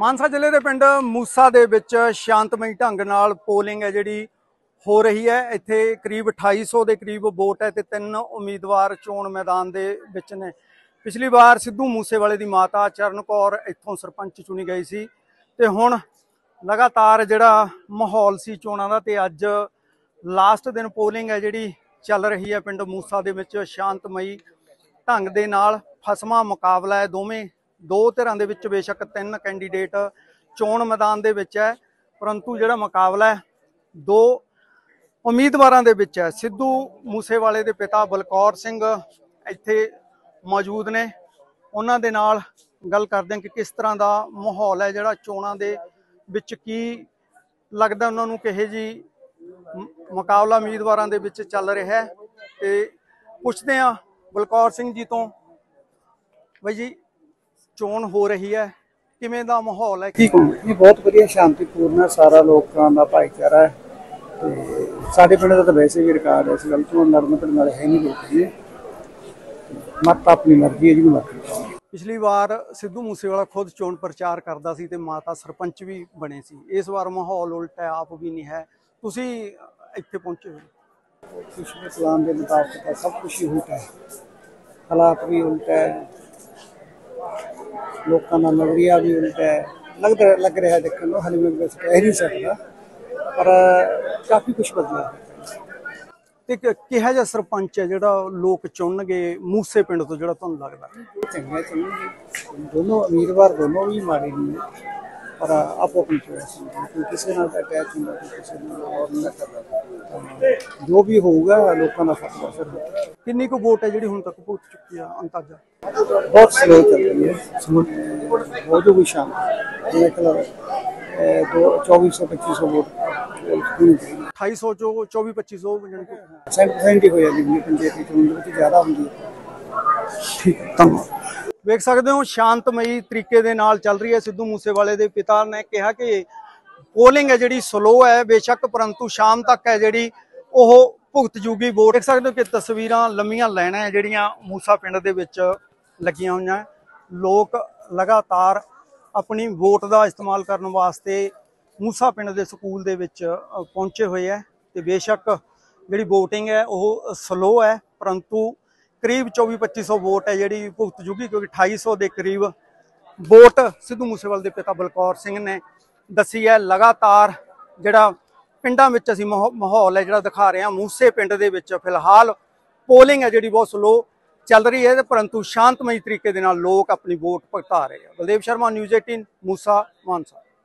ਮਾਨਸਾ ਜ਼ਿਲ੍ਹੇ ਦੇ ਪਿੰਡ ਮੂਸਾ ਦੇ ਵਿੱਚ ਸ਼ਾਂਤਮਈ ਢੰਗ ਨਾਲ ਪੋਲਿੰਗ ਹੈ ਜਿਹੜੀ ਹੋ ਰਹੀ ਹੈ। ਇੱਥੇ ਕਰੀਬ 2800 ਦੇ ਕਰੀਬ ਵੋਟ ਹੈ ਤੇ ਤਿੰਨ ਉਮੀਦਵਾਰ ਚੋਣ ਮੈਦਾਨ ਦੇ ਵਿੱਚ ਨੇ। ਪਿਛਲੀ ਵਾਰ ਸਿੱਧੂ ਮੂਸੇਵਾਲੇ ਦੀ ਮਾਤਾ ਚਰਨ ਕੌਰ ਇੱਥੋਂ ਸਰਪੰਚ ਚੁਣੀ ਗਈ ਸੀ ਤੇ ਹੁਣ ਲਗਾਤਾਰ ਜਿਹੜਾ ਮਾਹੌਲ ਸੀ ਚੋਣਾਂ ਦਾ ਤੇ ਅੱਜ ਲਾਸਟ ਦਿਨ ਪੋਲਿੰਗ ਹੈ ਜਿਹੜੀ ਚੱਲ ਰਹੀ ਹੈ ਪਿੰਡ ਮੂਸਾ ਦੇ ਵਿੱਚ ਸ਼ਾਂਤਮਈ ਢੰਗ ਦੇ ਨਾਲ। ਫਸਮਾ ਮੁਕਾਬਲਾ ਹੈ, ਦੋਵੇਂ ਦੋ ਧਿਰਾਂ ਦੇ ਵਿੱਚ ਬੇਸ਼ੱਕ ਤਿੰਨ ਕੈਂਡੀਡੇਟ ਚੋਣ ਮੈਦਾਨ ਦੇ ਵਿੱਚ ਹੈ, ਪਰੰਤੂ ਜਿਹੜਾ ਮੁਕਾਬਲਾ ਹੈ, ਦੋ ਉਮੀਦਵਾਰਾਂ ਦੇ ਵਿੱਚ ਹੈ। ਸਿੱਧੂ ਮੂਸੇਵਾਲੇ ਦੇ ਪਿਤਾ ਬਲਕੌਰ ਸਿੰਘ ਇੱਥੇ ਮੌਜੂਦ ਨੇ। ਉਹਨਾਂ ਦੇ ਨਾਲ ਗੱਲ ਕਰਦੇ ਹਾਂ ਕਿ ਕਿਸ ਤਰ੍ਹਾਂ ਦਾ ਮਾਹੌਲ ਹੈ ਜਿਹੜਾ ਚੋਣਾਂ ਦੇ ਵਿੱਚ ਕੀ ਲੱਗਦਾ ਉਹਨਾਂ ਨੂੰ, ਕਿਹੇ ਜੀ ਮੁਕਾਬਲਾ ਉਮੀਦਵਾਰਾਂ ਦੇ ਵਿੱਚ ਚੱਲ ਰਿਹਾ ਹੈ। ਤੇ ਪੁੱਛਦੇ ਹਾਂ ਬਲਕੌਰ ਸਿੰਘ ਜੀ ਤੋਂ। ਬਈ ਜੀ ਚੋਣ ਹੋ ਰਹੀ ਹੈ। ਕਿਵੇਂ ਦਾ ਮਾਹੌਲ ਹੈ? ਕੀ ਇਹ ਬਹੁਤ ਵਧੀਆ ਸ਼ਾਂਤੀਪੂਰਨ ਹੈ। ਸਾਰਾ ਲੋਕਾਂ ਦਾ ਭਾਈਚਾਰਾ ਹੈ। ਤੇ ਸਾਡੇ ਪਿੰਡ ਦਾ ਤਾਂ ਵੈਸੇ ਵੀ ਰਿਕਾਰਡ ਹੈ। ਇਸ ਗੱਲ ਤੋਂ ਤੇ ਨਾਲ ਹੈ ਨਹੀਂ ਲੋਕ ਮਤ ਆਪਣੀ ਮਰਜ਼ੀ ਹੈ ਜਿਹਨੂੰ ਮਰਜ਼ੀ। ਪਿਛਲੀ ਵਾਰ ਸਿੱਧੂ ਮੂਸੇਵਾਲਾ ਖੁਦ ਚੋਣ ਪ੍ਰਚਾਰ ਕਰਦਾ ਸੀ ਤੇ ਮਾਤਾ ਸਰਪੰਚ ਵੀ ਬਣੇ ਸੀ। ਇਸ ਵਾਰ ਮਾਹੌਲ ਉਲਟਾ ਹੈ ਆਪ ਵੀ ਨਹੀਂ ਹੈ। ਤੁਸੀਂ ਇੱਥੇ ਪਹੁੰਚੇ ਹੋ? ਪਿਛਲੇ ਪਲਾਨ ਦੇ ਮੁਤਾਬਕ ਸਭ ਕੁਝ ਹੀ ਉਲਟਾ ਹੈ। ਹਾਲਾਤ ਵੀ ਉਲਟਾ ਹੈ। ਲੋਕਾਂ ਦਾ ਨਜ਼ਰੀਆ ਵੀ ਉਲਟਾ ਹੈ। ਲੱਗਦਾ ਲੱਗ ਰਿਹਾ ਦੇਖਣ ਨੂੰ ਹਾਲੇ ਮੈਂ ਕਹਿ ਨਹੀਂ ਸਕਦਾ। ਪਰ ਕਾਫੀ ਕੁਝ ਬਦਲਿਆ ਹੈ। ਤੇ ਕਿਹੋ ਜਿਹਾ ਸਰਪੰਚ ਹੈ ਜਿਹੜਾ ਲੋਕ ਚੁਣਨਗੇ ਮੂਸੇ ਪਿੰਡ ਤੋਂ ਜਿਹੜਾ ਤੁਹਾਨੂੰ ਲੱਗਦਾ? ਚੰਗਾ ਚੱਲਣਗੇ ਦੋਨੋਂ ਉਮੀਦਵਾਰ ਦੋਨੋਂ ਵੀ ਮਾੜੇ ਨਹੀਂ ਹੈ ਪਰ ਆਪੋ ਆਪਣੀ ਚੋਇਸ ਹੈ। ਕਿਸੇ ਨਾਲ ਅਟੈਚ ਹੁੰਦਾ ਕਿਸੇ ਨਾਲ ਨਹੀਂ ਕਰਦਾ। ਜੋ ਵੀ ਹੋਊਗਾ ਲੋਕਾਂ ਦਾ ਫਰਜ਼ ਅਸਰ ਹੋਊਗਾ। ਕਿੰਨੀ ਕੁ ਵੋਟ ਹੈ ਜਿਹੜੀ ਹੁਣ ਤੱਕ ਪਹੁੰਚ ਚੁੱਕੀ ਆ ਅੰਦਾਜ਼ਾ? ਬਹੁਤ ਸਲੋ ਚੱਲ ਰਹੀ ਹੈ। ਸਮਝ ਹੋ ਜੂਗੀ ਸ਼ਾਮ ਇਹ ਦੋ 2400 2500 ਵੋਟ ਹੋਣੀ ਚਾਹੀਦੀ 2800 ਚੋਂ 24 2500 ਜਾਣੀ ਕਿ 100% ਹੀ ਹੋ ਜਾਂਦੀ ਹੈ ਪੰਚਾਇਤੀ ਚੋਣ ਦੇ ਵਿੱਚ ਜ਼ਿਆਦਾ ਹੁੰਦੀ ਹੈ। ਠੀਕ ਧੰਨਵਾਦ। ਵੇਖ ਸਕਦੇ ਹੋ ਸ਼ਾਂਤਮਈ ਤਰੀਕੇ ਦੇ ਨਾਲ ਚੱਲ ਰਹੀ ਹੈ ਸਿੱਧੂ ਮੂਸੇਵਾਲੇ ਦੇ ਪਿਤਾ ਨੇ ਕਿਹਾ ਕਿ ਪੋਲਿੰਗ ਹੈ ਜਿਹੜੀ ਸਲੋ ਹੈ, ਬੇਸ਼ੱਕ ਪਰੰਤੂ ਸ਼ਾਮ ਤੱਕ ਹੈ ਜਿਹੜੀ ਉਹ ਭੁਗਤ ਜੂਗੀ ਵੋਟ। ਦੇਖ ਸਕਦੇ ਹੋ ਕਿ ਤਸਵੀਰਾਂ ਲੰਮੀਆਂ ਲਾਈਨਾਂ ਹੈ ਜਿਹੜੀਆਂ ਮੂਸਾ ਪਿੰਡ ਦੇ ਵਿੱਚ ਲੱਗੀਆਂ ਹੋਈਆਂ ਲੋਕ ਲਗਾਤਾਰ ਆਪਣੀ ਵੋਟ ਦਾ ਇਸਤੇਮਾਲ ਕਰਨ ਵਾਸਤੇ ਮੂਸਾ ਪਿੰਡ ਦੇ ਸਕੂਲ ਦੇ ਵਿੱਚ ਪਹੁੰਚੇ ਹੋਏ ਹੈ ਤੇ ਬੇਸ਼ੱਕ ਜਿਹੜੀ VOTING ਹੈ ਉਹ ਸਲੋ ਹੈ, ਪਰੰਤੂ ਕਰੀਬ 24-2500 ਵੋਟ ਹੈ ਜਿਹੜੀ ਭੁਗਤ ਜੂਗੀ ਕਿਉਂਕਿ 2800 ਦੇ ਕਰੀਬ ਵੋਟ ਸਿੱਧੂ ਮੂਸੇਵਾਲ ਦੇ ਪਿਤਾ ਬਲਕੌਰ ਸਿੰਘ ਨੇ ਦੱਸੀ ਹੈ, ਲਗਾਤਾਰ ਜਿਹੜਾ ਪਿੰਡਾਂ ਵਿੱਚ ਅਸੀਂ ਮਾਹੌ- ਮਾਹੌਲ ਹੈ ਜਿਹੜਾ ਦਿਖਾ ਰਹੇ ਹਾਂ। ਮੂਸੇ ਪਿੰਡ ਦੇ ਵਿੱਚ ਫਿਲਹਾਲ ਪੋਲਿੰਗ ਹੈ ਜਿਹੜੀ ਬਹੁਤ ਸਲੋ ਚੱਲ ਰਹੀ ਹੈ ਪਰੰਤੂ ਸ਼ਾਂਤਮਈ ਤਰੀਕੇ ਦੇ ਨਾਲ ਲੋਕ ਆਪਣੀ ਵੋਟ ਭਗਤਾ ਰਹੇ ਆ ਬਲਦੇਵ ਸ਼ਰਮਾ ਨਿਊਜ਼ 18 ਮੂਸਾ ਮਾਨਸਾ।